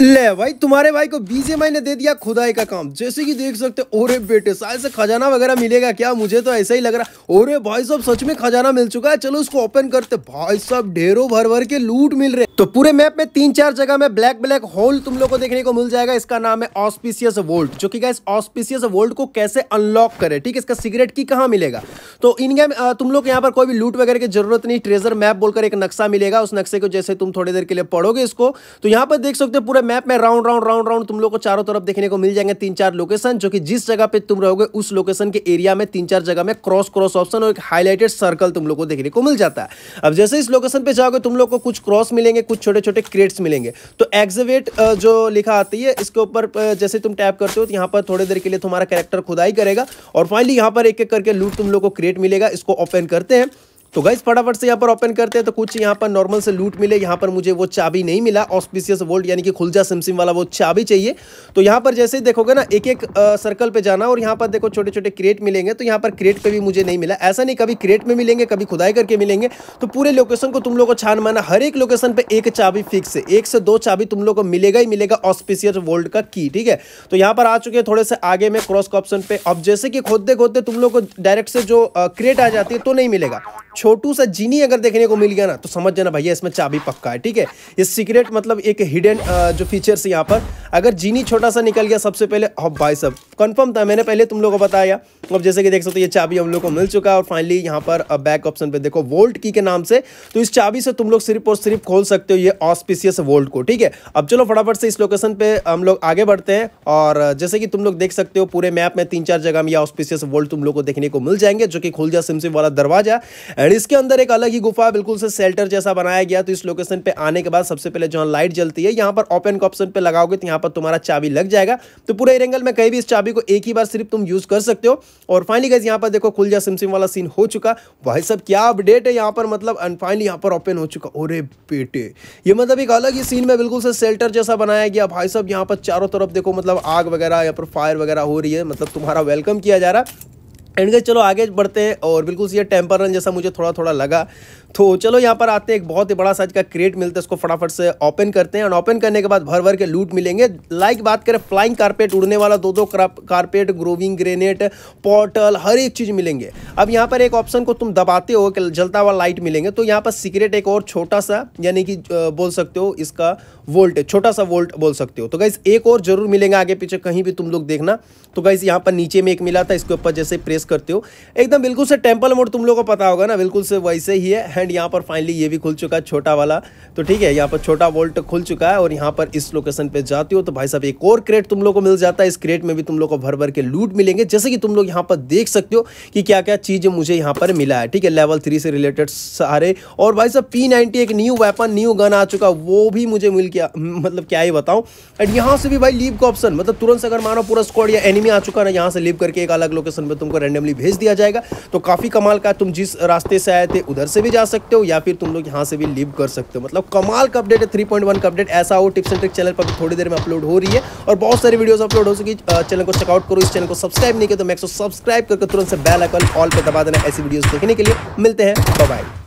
ले भाई, तुम्हारे भाई को बीजेमआई ने दे दिया खुदाई का काम। जैसे कि देख सकते ओरे बेटे शायद से खजाना वगैरह मिलेगा क्या? मुझे तो ऐसा ही लग रहा ओरे भाई साहब, सच में खजाना मिल चुका है। चलो उसको ओपन करते। भाई साहब, ढेरों भर भर के लूट मिल रहे तो पूरे मैप में तीन चार जगह में ब्लैक ब्लैक होल तुम लोग को देखने को मिल जाएगा। इसका नाम है ऑस्पिशियस वोल्ट जो कि ऑस्पिशियस वोल्ट को कैसे अनलॉक करे, ठीक है? इसका सिगरेट की कहाँ मिलेगा? तो इन गेम तुम लोग यहाँ पर कोई भी लूट वगैरह की ज़रूरत नहीं। ट्रेजर मैप बोलकर एक नक्शा मिलेगा। उस नक्शे को जैसे तुम थोड़ी देर के लिए पढ़ोगे इसको। तो यहाँ पर देख सकते हो पूरे मैप में राउंड राउंड राउंड राउंड तुम लोग को चारों तरफ़ देखने को मिल जाएँगे तीन चार लोकेशन जो कि जिस जगह पे तुम रहोगे उस लोकेशन के एरिया में तीन चार जगह में क्रॉस क्रॉस ऑप्शन और एक हाईलाइटेड सर्कल तुम लोग को देखने को मिल जाता है। अब जैसे इस लोकेशन पे जाओगे तुम लोग को कुछ क्रॉस मिलेंगे, कुछ छोटे छोटे क्रेट्स मिलेंगे। तो एक्जवेट जो लिखा आती है, इसके ऊपर जैसे तुम टैप करते हो तो यहाँ पर थोड़ी देर के लिए तुम्हारा कैरेक्टर खुदाई करेगा और फाइनली यहाँ पर एक एक करके लूट तुम लोग को क्रिएट मिलेगा, इसको ओपन करते हैं। तो गाइस फटाफट से यहाँ पर ओपन करते हैं। तो कुछ यहाँ पर नॉर्मल से लूट मिले। यहाँ पर मुझे वो चाबी नहीं मिला। ऑस्पिशियस वोल्ट यानी कि खुलजा सिमसिम वाला वो चाबी चाहिए। तो यहाँ पर जैसे ही देखोगे ना एक एक सर्कल पे जाना और यहाँ पर देखो छोटे छोटे क्रेट मिलेंगे। तो यहाँ पर क्रेट पे भी मुझे नहीं मिला। ऐसा नहीं कभी क्रेट में मिलेंगे, कभी खुदाई करके मिलेंगे। तो पूरे लोकेशन को तुम लोग को छान माना। हर एक लोकेशन पे एक चाबी फिक्स है। एक से दो चाबी तुम लोग को मिलेगा ही मिलेगा ऑस्पिशियस वोल्ट का की ठीक है? तो यहाँ पर आ चुके हैं थोड़े से आगे में क्रॉस ऑप्शन पे। अब जैसे कि खोदते खोदते तुम लोग को डायरेक्ट से जो क्रेट आ जाती है तो नहीं मिलेगा। छोटू सा जीनी अगर देखने को मिल गया ना तो समझ जाना भैया, इसमें चाबी पक्का है, ठीक है? ये सीक्रेट मतलब एक हिडन जो फीचर्स यहाँ पर, अगर जीनी छोटा सा निकल गया सबसे पहले, अब भाई सब कंफर्म था, मैंने पहले तुम लोगों को बताया। अब जैसे कि देख सकते ये चाबी हम लोग को मिल चुका है, और फाइनली यहाँ पर बैक ऑप्शन पे देखो वोल्ट की के नाम से तो इस चाबी से तुम लोग सिर्फ़ और सिर्फ़ खोल सकते हो ये ऑस्पिशियस वोल्ट को, ठीक है? अब चलो फटाफट से इस लोकेशन पे हम लोग आगे बढ़ते हैं, और जैसे कि तुम लोग देख सकते हो, पूरे मैप में तीन चार जगह में ये ऑस्पिशियस वोल्ट तुम लोग को देखने को मिल जाएँगे, जो कि खुल जा सिमसिम वाला दरवाज़ा। एंड इसके अंदर एक अलग ही गुफा बिल्कुल से सेल्टर जैसा बनाया गया तो इस लोकेशन पे आने के बाद सबसे पहले जहाँ लाइट जलती है, यहाँ पर ओपन का ऑप्शन पे लगाओगे तो यहाँ पर तुम्हारा चाबी लग जाएगा। तो पूरे एंगल में कहीं भी इस चाबी को एक ही बार सिर्फ़ तुम यूज़ कर सकते हो। और फाइनली गैस यहाँ पर देखो खुल जा सिमसिम वाला सीन हो चुका। भाई सब क्या अपडेट है यहाँ पर? मतलब फाइनली यहाँ पर ओपन हो चुका। ओरे बेटे, ये मतलब एक अलग ही सीन में बिल्कुल से शेल्टर जैसा बनाया गया। भाई सब यहाँ पर चारों तरफ़ देखो मतलब आग वगैरह यहाँ पर फायर वगैरह हो रही है। मतलब तुम्हारा वेलकम किया जा रहा। है एंड गए चलो आगे बढ़ते हैं और बिल्कुल ये टेम्पर रन जैसा मुझे थोड़ा थोड़ा लगा। तो चलो यहाँ पर आते हैं एक बहुत ही बड़ा साइज़ का क्रिएट मिलता है उसको फटाफट से ओपन करते हैं। और ओपन करने के बाद भर भर के लूट मिलेंगे। लाइक बात करें फ्लाइंग कारपेट उड़ने वाला दो दो कारपेट ग्रोविंग ग्रेनेट पोर्टल हर एक चीज़ मिलेंगे। अब यहाँ पर एक ऑप्शन को तुम दबाते हो कि जलता हुआ लाइट मिलेंगे। तो यहाँ पर सीक्रेट एक और छोटा सा, यानी कि बोल सकते हो इसका वोल्ट छोटा सा वोल्ट बोल सकते हो। तो गाइज़ एक और ज़रूर मिलेंगे आगे पीछे, कहीं भी तुम लोग देखना। तो गाइज़ यहाँ पर नीचे में एक मिला था, इसके ऊपर जैसे प्रेस करते हो। एकदम बिल्कुल से टेंपल मोड तुम लोग को पता होगा ना, बिल्कुल से वैसे ही है। एंड यहाँ पर फाइनली ये भी खुल चुका है, छोटा वाला। तो ठीक है, यहाँ पर छोटा वोल्ट खुल चुका है और यहाँ पर इस लोकेशन पे जाते हो तो भाई साहब एक और क्रेट तुम लोग को मिल जाता है। इस क्रेट में भी तुम लोग को भर भर के लूट मिलेंगे। जैसे कि तुम लोग यहाँ पर देख सकते हो कि क्या क्या चीज़ मुझे यहाँ पर मिला है। ठीक है लेवल थ्री से रिलेटेड सारे। और भाई साहब पी एक न्यू वेपन न्यू गन आ चुका वो भी मुझे मिल गया। मतलब क्या ही बताऊँ। एंड यहाँ से भी भाई लीव का ऑप्शन मतलब तुरंत अगर मानो पूरा स्क्वाड या एनिमी आ चुका ना, यहाँ से लीव करके एक अलग लोकेशन पे तुमको रैंडमली भेज दिया जाएगा। तो काफ़ी कमाल का तुम जिस रास्ते से आए थे, उधर से भी जा सकते हो या फिर तुम लोग यहाँ से भी लीव कर सकते हो। मतलब कमाल का अपडेट है थ्री का अपडेट ऐसा हो टिप्स एंड ट्रिक चैनल पर थोड़ी देर में अपलोड हो रही है और बहुत सारी वीडियोस अपलोड हो सकी। चैनल को चेकआउट करो, इस चैनल को सब्सक्राइब नहीं किया तो मैक्सो सब्सक्राइब करके तुरंत से बेल आइकन ऑल पर दबा देना ऐसी वीडियोस देखने के लिए। मिलते हैं बाय